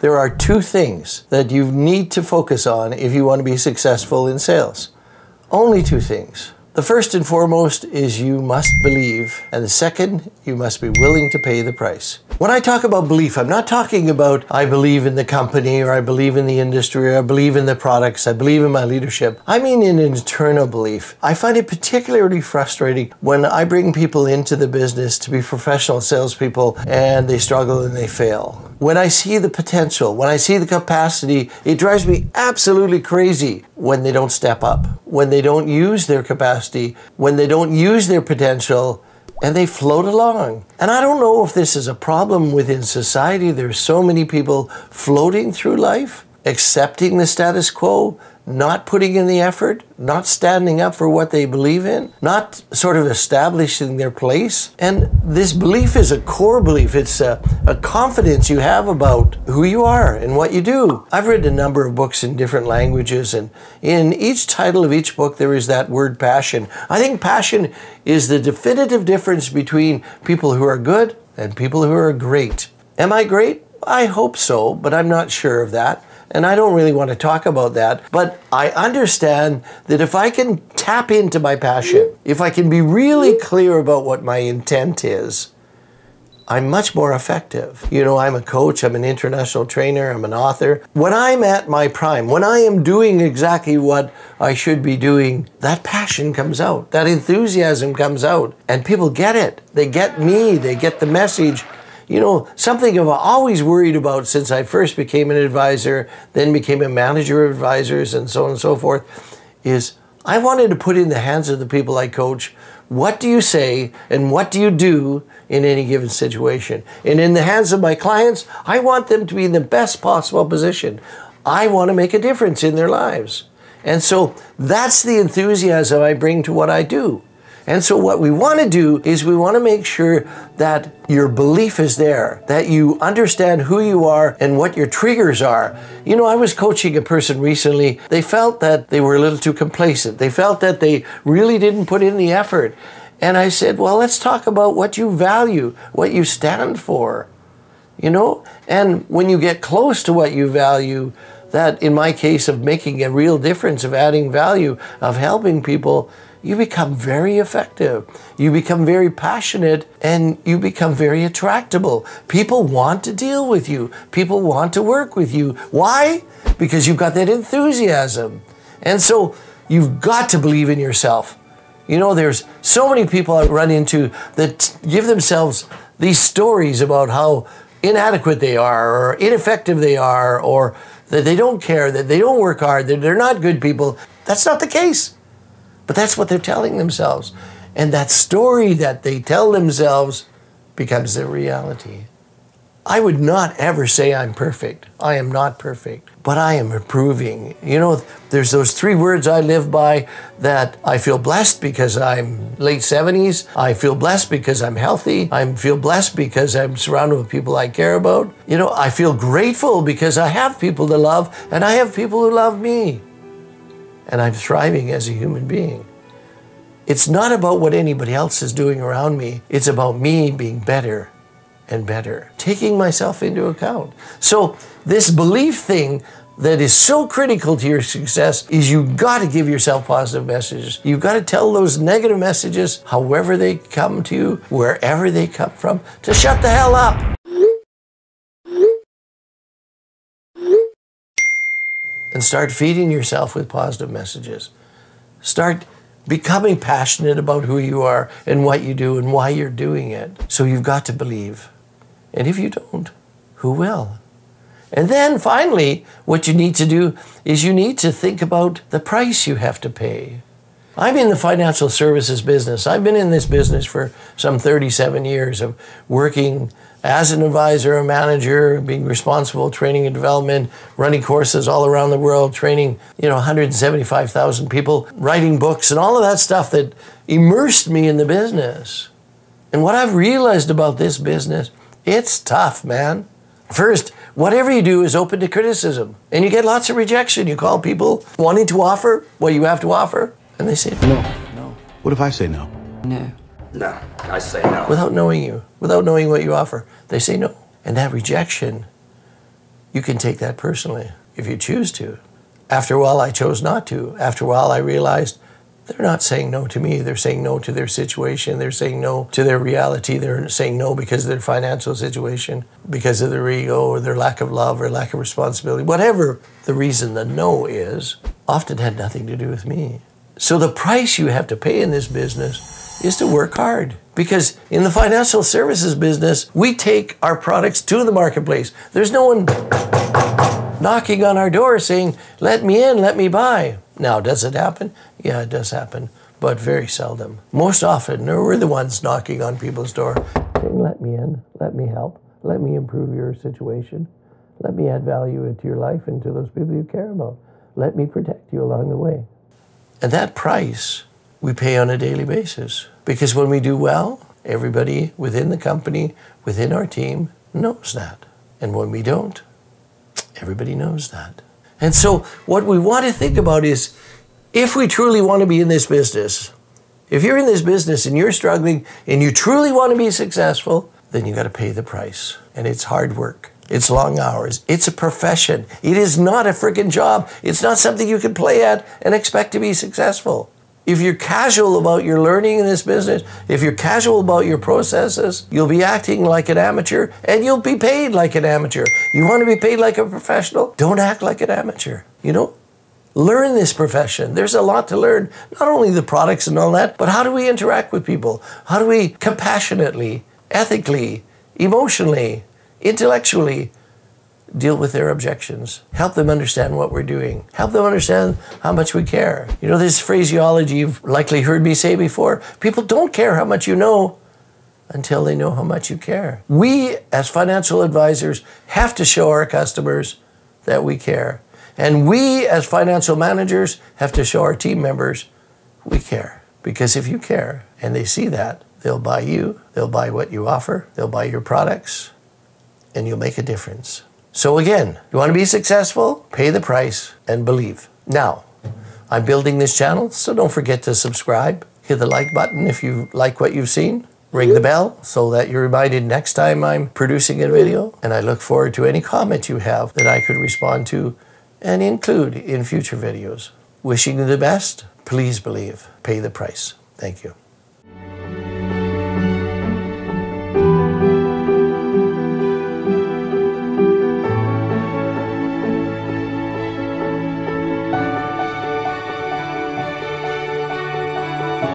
There are two things that you need to focus on if you want to be successful in sales. Only two things. The first and foremost is you must believe, and the second, you must be willing to pay the price. When I talk about belief, I'm not talking about I believe in the company or I believe in the industry or I believe in the products, I believe in my leadership. I mean an internal belief. I find it particularly frustrating when I bring people into the business to be professional salespeople and they struggle and they fail when I see the potential, when I see the capacity, it drives me absolutely crazy when they don't step up, when they don't use their capacity, when they don't use their potential, and they float along. And I don't know if this is a problem within society. There's so many people floating through life, accepting the status quo, not putting in the effort, not standing up for what they believe in, not sort of establishing their place. And this belief is a core belief. It's a, a, confidence you have about who you are and what you do. I've read a number of books in different languages, and in each title of each book, there is that word passion. I think passion is the definitive difference between people who are good and people who are great. Am I great? I hope so, but I'm not sure of that. And I don't really want to talk about that, but I understand that if I can tap into my passion, if I can be really clear about what my intent is, I'm much more effective. You know, I'm a coach, I'm an international trainer, I'm an author. When I'm at my prime, when I am doing exactly what I should be doing, that passion comes out, that enthusiasm comes out, and people get it. They get me, they get the message you know, something I've always worried about since I first became an advisor, then became a manager of advisors, and so on and so forth, is I wanted to put in the hands of the people I coach what do you say and what do you do in any given situation? And in the hands of my clients, I want them to be in the best possible position. I want to make a difference in their lives. And so that's the enthusiasm I bring to what I do. And so, what we want to do is we want to make sure that your belief is there, that you understand who you are and what your triggers are. You know, I was coaching a person recently. They felt that they were a little too complacent, they felt that they really didn't put in the effort. And I said, Well, let's talk about what you value, what you stand for. You know? And when you get close to what you value, that in my case of making a real difference, of adding value, of helping people, you become very effective. You become very passionate and you become very attractable. People want to deal with you. People want to work with you. Why? Because you've got that enthusiasm. And so you've got to believe in yourself. You know, there's so many people I run into that give themselves these stories about how inadequate they are or ineffective they are or that they don't care, that they don't work hard, that they're not good people. That's not the case. But that's what they're telling themselves. And that story that they tell themselves becomes their reality. I would not ever say I'm perfect. I am not perfect, but I am improving. You know, there's those three words I live by that I feel blessed because I'm late 70s. I feel blessed because I'm healthy. I feel blessed because I'm surrounded with people I care about. You know, I feel grateful because I have people to love and I have people who love me and I'm thriving as a human being. It's not about what anybody else is doing around me, it's about me being better and better, taking myself into account. So, this belief thing that is so critical to your success is you've got to give yourself positive messages. You've got to tell those negative messages, however they come to you, wherever they come from, to shut the hell up. And start feeding yourself with positive messages. Start becoming passionate about who you are and what you do and why you're doing it. So you've got to believe. And if you don't, who will? And then finally, what you need to do is you need to think about the price you have to pay. I'm in the financial services business. I've been in this business for some 37 years of working as an advisor, a manager, being responsible, training and development, running courses all around the world, training, you know, 175,000 people, writing books and all of that stuff that immersed me in the business. And what I've realized about this business, it's tough, man. First, whatever you do is open to criticism, and you get lots of rejection. You call people wanting to offer what you have to offer, and they say no. No. What if I say no? No. No, I say no. Without knowing you, without knowing what you offer, they say no. And that rejection You can take that personally if you choose to. After a while, I chose not to. After a while, I realized they're not saying no to me. They're saying no to their situation. They're saying no to their reality. They're saying no because of their financial situation, because of their ego or their lack of love or lack of responsibility. Whatever the reason the no is, often had nothing to do with me. So the price you have to pay in this business is to work hard. Because in the financial services business, we take our products to the marketplace. There's no one knocking on our door saying, Let me in, let me buy. Now, does it happen? Yeah, it does happen, but very seldom. Most often, we're the ones knocking on people's door saying, Let me in, let me help, let me improve your situation, let me add value into your life and to those people you care about, let me protect you along the way. And that price we pay on a daily basis because when we do well, everybody within the company, within our team, knows that. And when we don't, everybody knows that. And so, what we want to think about is if we truly want to be in this business, if you're in this business and you're struggling and you truly want to be successful, then you got to pay the price. And it's hard work. It's long hours. It's a profession. It is not a freaking job. It's not something you can play at and expect to be successful. If you're casual about your learning in this business, if you're casual about your processes, you'll be acting like an amateur and you'll be paid like an amateur. You want to be paid like a professional? Don't act like an amateur. You know, learn this profession. There's a lot to learn. Not only the products and all that, but how do we interact with people? How do we compassionately, ethically, emotionally, intellectually deal with their objections, help them understand what we're doing, help them understand how much we care. You know, this phraseology you've likely heard me say before people don't care how much you know until they know how much you care. We, as financial advisors, have to show our customers that we care. And we, as financial managers, have to show our team members we care. Because if you care and they see that, they'll buy you, they'll buy what you offer, they'll buy your products, and you'll make a difference. So again, you want to be successful? Pay the price and believe. Now, I'm building this channel, so don't forget to subscribe. Hit the like button if you like what you've seen. Ring the bell so that you're reminded next time I'm producing a video. And I look forward to any comment you have that I could respond to and include in future videos. Wishing you the best. Please believe. Pay the price. Thank you.